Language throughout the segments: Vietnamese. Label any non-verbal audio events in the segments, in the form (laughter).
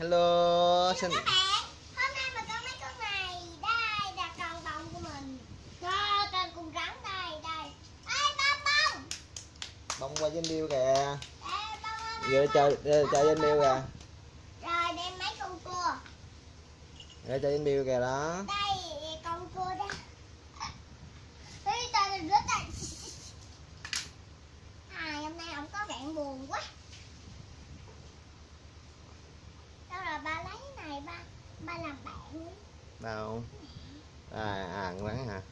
hello xin các bạn. Hôm nay mình có mấy con này đây là con bông của mình. Đó con cùng rắn đây đây. Ê bông bông bông qua với điêu kìa. Giờ chơi giờ chơi với điêu kìa. Rồi đem mấy con cua. Giờ chơi với điêu kìa đó. Đây con cua đây Ê, ta rất là (laughs) à hôm nay không có bạn buồn quá đâu rồi ba lấy này ba ba làm bạn. Đâu à à con rắn hả?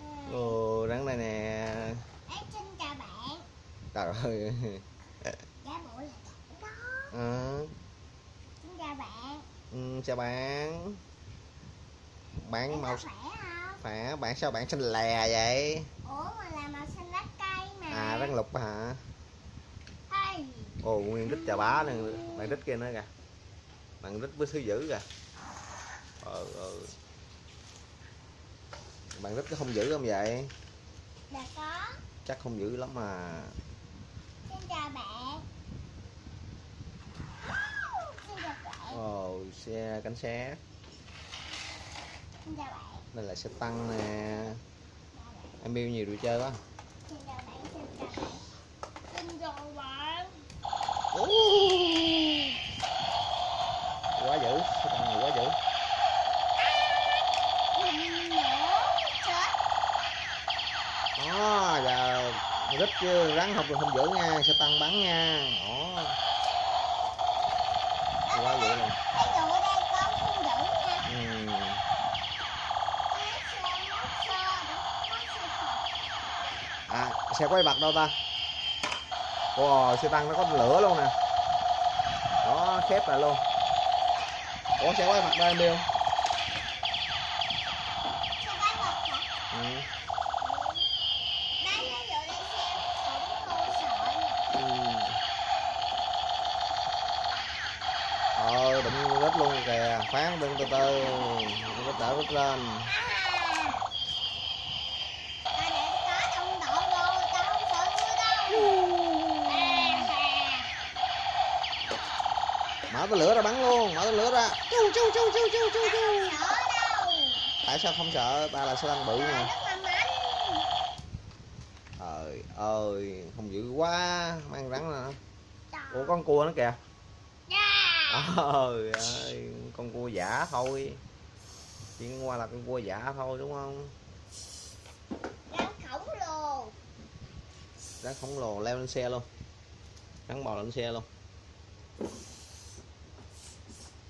Ừ. ồ rắn đây nè. Ê, xin chào bạn. Trời ơi. (laughs) Giả bộ là đó. Ờ, xin chào bạn. Ừ, chào bạn. Bạn màu khỏe không? Khỏe. Bạn sao bạn xanh lè vậy? Ủa mà là màu xanh lá cây mà. À rắn lục hả? Ồ nguyên đít chà bá nè. Bạn đít kia nữa kìa bạn đít với thứ dữ kìa. Ờ ờ. Bạn đít có không dữ không vậy? Dạ có. Chắc không dữ lắm mà. Xin chào bạn. Xin chào bạn. Ồ xe xin chào bạn. Đây là xe tăng nè. Em yêu nhiều đồ chơi quá. Xin chào bạn xin chào bạn. Xin chào bạn quá dữ con này quá dữ. Đó giờ rít chứ rắn không được không giữ nha sẽ tăng bắn nha. Đó. Quá dữ luôn ừ. à xe quay mặt đâu ta? Wow xe tăng nó có lửa luôn nè. Đó, khép lại luôn. Ủa sẽ quay mặt đây em đi không? Ừ. ừ. Ờ, đụng rít luôn kìa, phán đừng từ từ, đừng có đỡ rít lên. Mở cái lửa ra bắn luôn, mở cái lửa ra. Chu chu chu chu chu chu chu. Tại sao không sợ? Ta là xe tăng bự À, mạnh. Trời ơi, không dữ quá, mang rắn nè. Ủa con cua nó kìa. Yeah. Trời ơi, con cua giả thôi. Chỉ qua là con cua giả thôi đúng không? Rắn khổng lồ. Rắn khổng lồ leo lên xe luôn. Rắn bò lên xe luôn.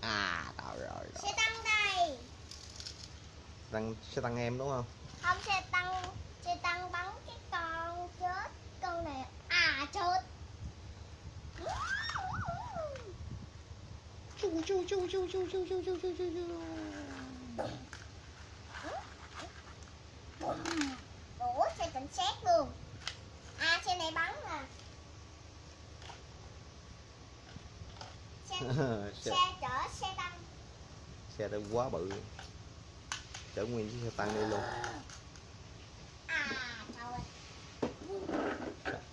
À, trời ơi. trời. Xe tăng đây. Răng xe tăng em đúng không? Không xe tăng, xe tăng bắn cái con chết. Con này, à chết. Chu chu chu chu chu chu chu chu chu chu chu. Ủa, xe cảnh sát luôn. À, xe này bắn à. Xe, (laughs) xe, xe chở xe tăng. xe đó quá bự. Chở nguyên chiếc xe tăng đi luôn.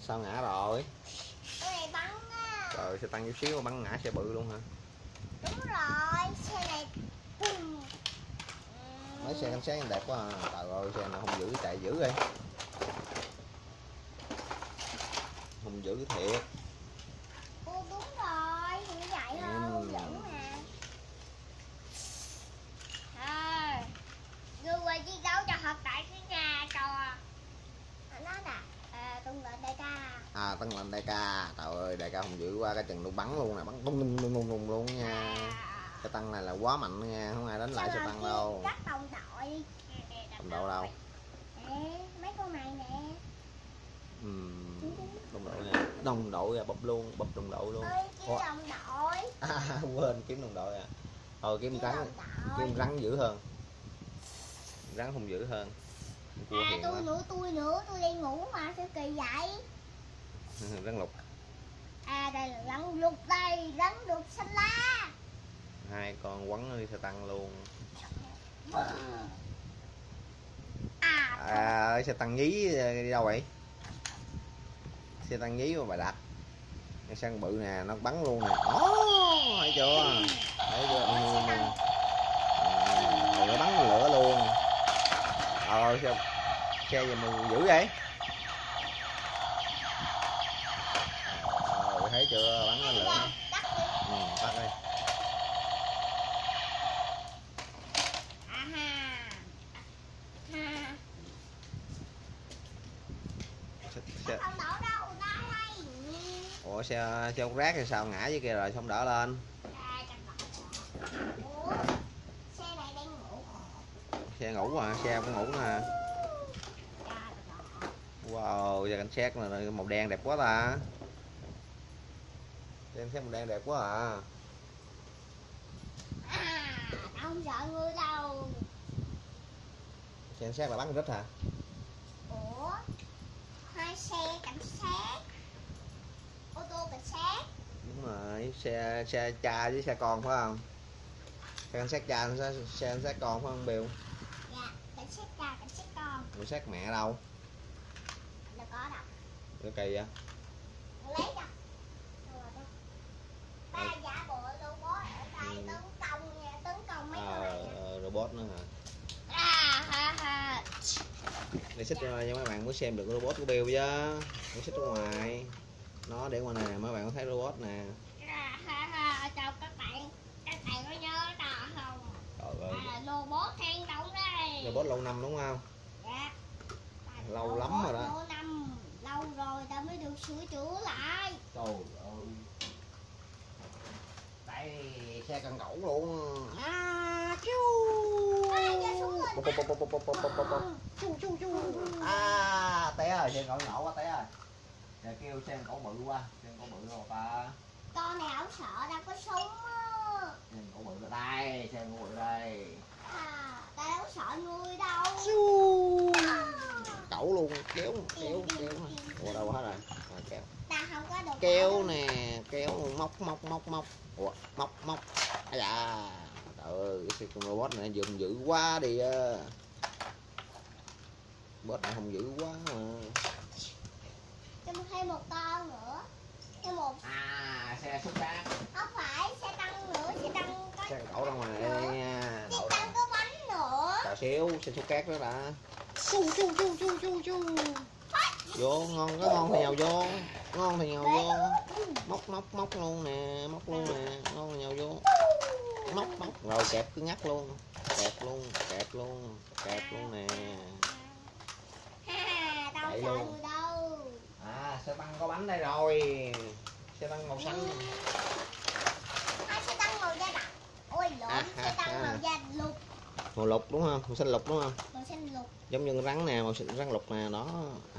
Sao ngã rồi? Trời xe tăng chút xíu mà bắn ngã xe bự luôn hả? Đúng rồi, xe này. Mấy xe cảnh sát đẹp quá à. Trời ơi xe nào không giữ chạy dữ đi. Không giữ thiệt. Đúng rồi, như vậy không Ừ. dẫn mà. À, đưa qua chi đấu cho hợp tại cái nhà trò. Nó là à, tung lệnh đại ca. À tăng lệnh đại ca. Trời ơi đại ca không giữ qua cái chừng nó bắn luôn nè, bắn tung tung tung tung tung luôn nha. Xe tăng này là quá mạnh nha, không ai đánh lại sao tăng đâu. Đồng đội. Đồng đội đâu? Mấy con này nè. Đồng đội nè. Đồng đội à, bập luôn, bập đồng đội luôn. Ủa? đồng đội. À, quên kiếm đồng đội à. Thôi kiếm rắn, kiếm rắn dữ hơn. Rắn không dữ hơn. Cua À tôi nữa tôi nữa tôi đi ngủ mà sao kỳ vậy (laughs) rắn lục. À đây là rắn lục đây rắn lục xanh lá. Hai con quấn đi xe tăng luôn. À, à xe tăng nhí ờ, đi đâu vậy? Xe tăng nhí mà bà đặt cái săn bự nè nó bắn luôn nè. Oh, thấy chưa? Thấy chưa? Ừ, à, nó bắn lửa luôn. Ờ à, xe xe gì mà dữ vậy? chưa? Bắn lên lượng ừ, bắt đi xe... ủa xe xe ông rác thì sao? Ngã với kia rồi xong đỡ lên. Xe ngủ à, xe cũng ngủ nè, wow giờ cảnh sát là màu đen đẹp quá ta cảnh sát màu đen đẹp quá à À, tao không sợ ngươi đâu. xe cảnh sát là bắn rít hả Ủa, hai xe cảnh sát. Ô tô cảnh sát. đúng rồi xe xe cha với xe con phải không xe cảnh sát cha xe, xe cảnh sát con phải không Bill Dạ, cảnh sát cha, cảnh sát con. cảnh sát mẹ đâu Đâu có đâu. cái kỳ vậy lấy Đâu rồi đâu? ba giả bộ robot ở đây Ừ. tấn công nha tấn công ờ người nè. ờ, robot nữa hả? À ha ha. Để xích ra cho mấy bạn mới xem được robot của Bill chứ. Để xích ra ngoài. Nó để ngoài này mấy bạn có thấy robot nè. À ha ha. Chào các bạn. Các bạn có nhớ đó không? Trời ơi. À, robot hang động đây. Robot lâu năm đúng không? Dạ. Lâu Robot lắm rồi đó. lâu năm. Lâu rồi ta mới được sửa chữa lại. Trời ơi chạy xe cần cẩu luôn. À chú. À té rồi xe cẩu nhỏ quá té rồi giờ kêu xe cẩu bự quá xe cẩu bự rồi ta con này không sợ đâu có súng xe cẩu bự ở đây xe cẩu bự đây. À ta đâu có sợ người đâu. Chú cẩu luôn kéo kéo kéo. ủa đâu hết rồi? Rồi kéo. Ta không có được kéo nè kéo móc móc móc móc. Ủa móc móc. À dạ trời ơi cái con robot này dùng dữ quá đi á. Bot này không dữ quá mà. Thêm một con nữa. Thêm một. À xe xúc rác không phải xe tăng nữa xe tăng có xe đậu ra ngoài. đây nha xe tăng có bánh nữa. Chờ xíu xe xúc cát đó đã. Chu chu chu chu chu chu. Vô ngon có ngon thì nhào vô. Ngon thì nhào vô móc móc móc luôn nè móc luôn nè. Ngon nhào vô. Móc móc. Rồi kẹp. Cứ ngắt luôn. Kẹp luôn kẹp luôn kẹp luôn nè. Ha tao Vậy sợ luôn. người đâu. À xe tăng có bánh đây rồi. Xe tăng màu xanh. Hai xe tăng màu da đặc ôi lộn À, xe à, tăng à. màu da lục. Màu lục đúng không? Màu xanh lục đúng không? Màu xanh lục. Giống như rắn nè màu xanh rắn lục nè đó.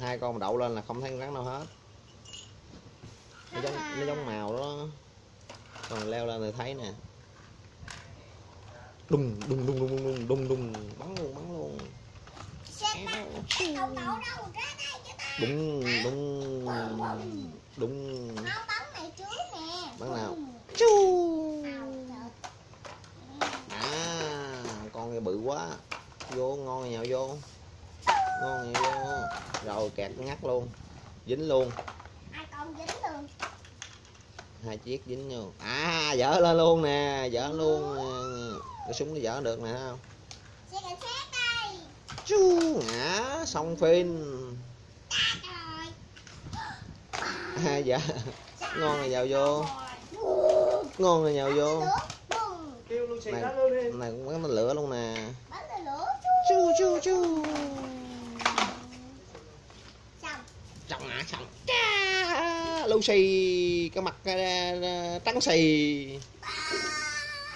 Hai con đậu lên là không thấy rắn đâu hết nó giống nó giống màu đó. Còn leo lên thì thấy nè. Đùng đùng đùng đùng đùng đùng đùng. Bắn luôn bắn luôn. Đùng đùng đùng không bắn nào? Chu. À con này bự quá. Vô ngon nhào vô. Ngon nhào vô. Rồi kẹt ngắt luôn. Dính luôn. Ai con dính luôn hai chiếc dính vô à dở lên luôn nè dở luôn. Nè. cái súng nó dở được nè thấy không? Xe cảnh sát đây. Chu ngã xong phim. Trời à, dạ. Ngon rồi vào vô. Ngon rồi nhào vô. Này. này cũng bắn lửa luôn nè. Chu chu chu xong. Xong ngã xong. Cha, Lucy cái mặt à, trắng xì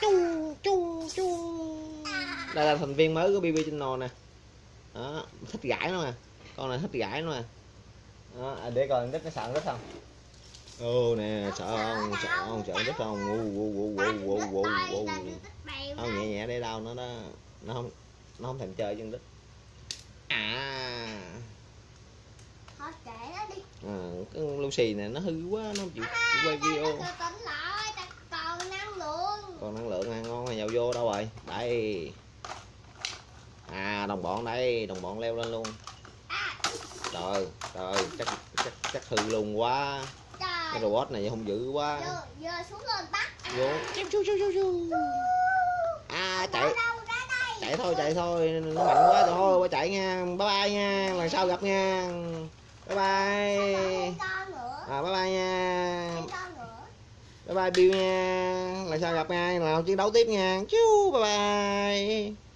chu chu chu. Đây là thành viên mới của BB Channel nè. Đó thích gãi nó mà con này thích gãi nó mà đó, à, để coi rất cái sợ rất không. Ô nè sợ không sợ không sợ rất không. Ngu ngu ngu ta ngu ngu ngu không nhẹ nhẹ để đau nó đó. Nó không nó không thèm chơi chân đích à thôi kệ nó đi à, cái Lucy này nó hư quá nó không chịu, chịu quay video. còn năng lượng. Còn năng lượng à, ngon này nhậu vô đâu rồi? Đây. À đồng bọn đây đồng bọn leo lên luôn. À. Trời trời chắc chắc chắc hư luôn quá. Cái robot này không dữ quá. Giờ giờ xuống lên bắt. Vô. Chu chu chu chu chu à chạy chạy. đâu ra đây? Chạy thôi chạy thôi. Nó mạnh quá rồi thôi qua chạy nha. Bye bye nha. Lần sau gặp nha bye bye. À bye bye nha. Bye bye Bill nha. Lần sau gặp lần nào chiến đấu tiếp nha. Chú bye bye